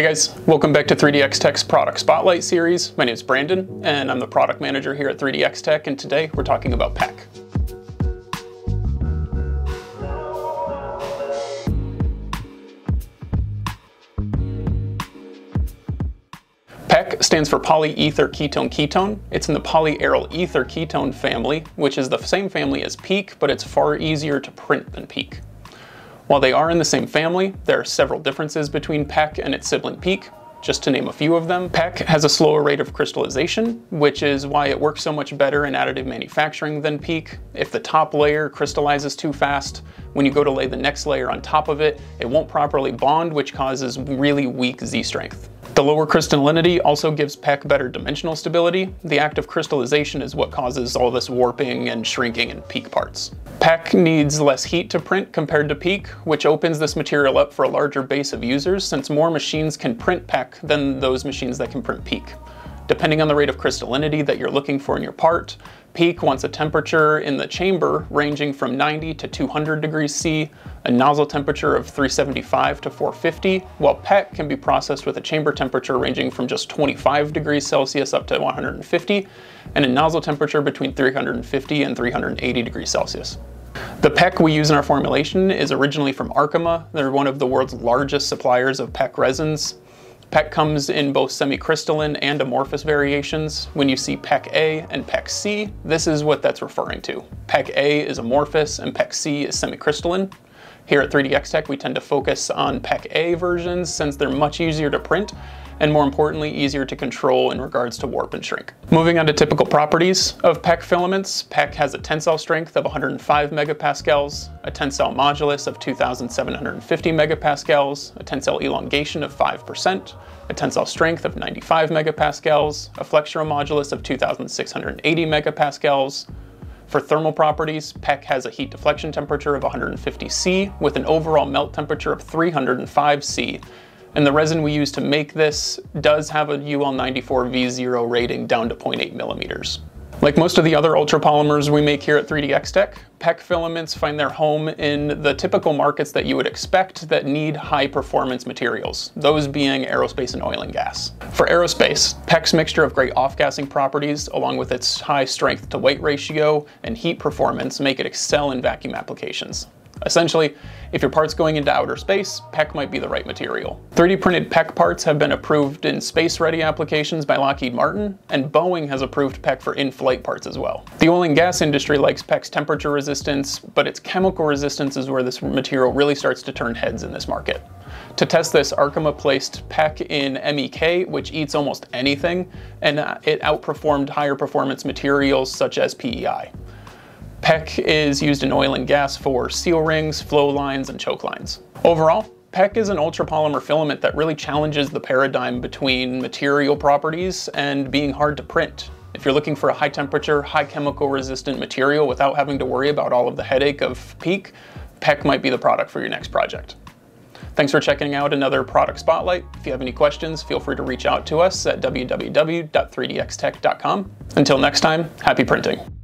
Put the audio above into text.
Hey guys, welcome back to 3DX Tech's Product Spotlight series. My name is Brandon, and I'm the product manager here at 3DX Tech, and today we're talking about PEKK. PEKK stands for polyether ketone ketone. It's in the polyaryl ether ketone family, which is the same family as PEEK, but it's far easier to print than PEEK. While they are in the same family, there are several differences between PEKK and its sibling PEEK. Just to name a few of them, PEKK has a slower rate of crystallization, which is why it works so much better in additive manufacturing than PEEK. If the top layer crystallizes too fast, when you go to lay the next layer on top of it, it won't properly bond, which causes really weak Z-strength. The lower crystallinity also gives PEKK better dimensional stability. The act of crystallization is what causes all this warping and shrinking in PEEK parts. PEKK needs less heat to print compared to PEEK, which opens this material up for a larger base of users since more machines can print PEKK than those machines that can print PEEK. Depending on the rate of crystallinity that you're looking for in your part, PEEK wants a temperature in the chamber ranging from 90 to 200 degrees C, a nozzle temperature of 375 to 450, while PEKK can be processed with a chamber temperature ranging from just 25 degrees Celsius up to 150, and a nozzle temperature between 350 and 380 degrees Celsius. The PEKK we use in our formulation is originally from Arkema. They're one of the world's largest suppliers of PEKK resins. PEKK comes in both semi-crystalline and amorphous variations. When you see PEKK A and PEKK C, this is what that's referring to. PEKK A is amorphous and PEKK C is semi-crystalline. Here at 3DX Tech, we tend to focus on PEKK A versions since they're much easier to print and more importantly, easier to control in regards to warp and shrink. Moving on to typical properties of PEKK filaments, PEKK has a tensile strength of 105 megapascals, a tensile modulus of 2,750 megapascals, a tensile elongation of 5%, a tensile strength of 95 megapascals, a flexural modulus of 2,680 megapascals, for thermal properties, PEKK has a heat deflection temperature of 150 C with an overall melt temperature of 305 C and the resin we use to make this does have a UL94 V0 rating down to 0.8 millimeters. Like most of the other ultrapolymers we make here at 3DX Tech, PEKK filaments find their home in the typical markets that you would expect that need high performance materials, those being aerospace and oil and gas. For aerospace, PEKK's mixture of great off-gassing properties along with its high strength to weight ratio and heat performance make it excel in vacuum applications. Essentially, if your part's going into outer space, PEKK might be the right material. 3D printed PEKK parts have been approved in space-ready applications by Lockheed Martin, and Boeing has approved PEKK for in-flight parts as well. The oil and gas industry likes PEKK's temperature resistance, but its chemical resistance is where this material really starts to turn heads in this market. To test this, Arkema placed PEKK in MEK, which eats almost anything, and uh, it outperformed higher performance materials such as PEI. PEKK is used in oil and gas for seal rings, flow lines, and choke lines. Overall, PEKK is an ultrapolymer filament that really challenges the paradigm between material properties and being hard to print. If you're looking for a high temperature, high chemical resistant material without having to worry about all of the headache of PEEK, PEKK might be the product for your next project. Thanks for checking out another product spotlight. If you have any questions, feel free to reach out to us at www.3dxtech.com. Until next time, happy printing.